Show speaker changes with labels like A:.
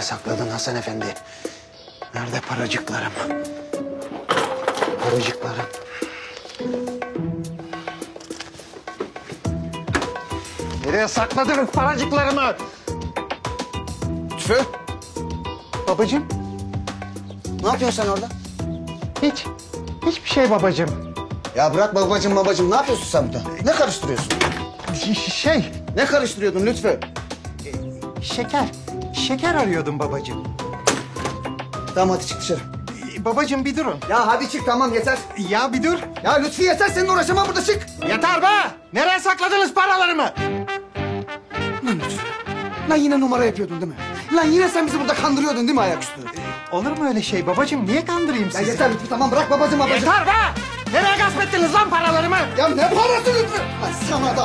A: Nereye sakladın Hasan Efendi? Nerede paracıklarım? Paracıklarım. Nereye sakladınız paracıklarımı?
B: Lütfü.
A: Babacığım,
B: Ne yapıyorsun sen orada?
A: hiç. Hiçbir şey babacığım.
B: Ya bırak babacım babacım ne yapıyorsun sen burada? Ne karıştırıyorsun?
A: Ş- şey,
B: Ne karıştırıyordun Lütfü?
A: şeker. Şeker arıyordum babacığım.
B: Tamam hadi çık dışarı.
A: Ee, Babacığım bir durun.
B: Ya hadi çık tamam yeter.
A: Ya bir dur.
B: Ya Lütfü yeter seninle uğraşamam burada çık.
A: Yeter be! Nereye sakladınız paralarımı?
B: Lan Lütfü. Lan yine numara yapıyordun değil mi? Lan yine sen bizi burada kandırıyordun değil mi ayaküstü?
A: Olur mu öyle şey babacığım? Niye kandırayım
B: Ya
A: sizi?
B: yeter Lütfü tamam bırak babacım babacım.
A: Yeter be! Nereye gasp ettiniz lan paralarımı?
B: Ya ne parası Lütfü? Lan sana da